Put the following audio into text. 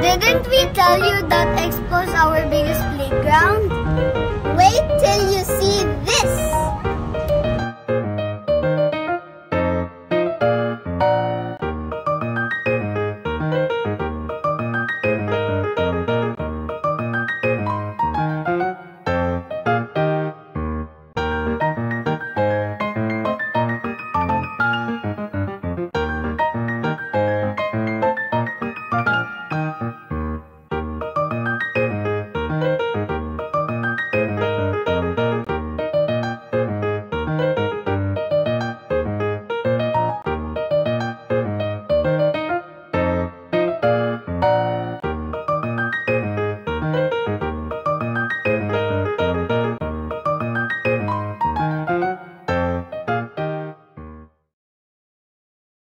Didn't we tell you that Expo's our biggest playground? Wait till you see this!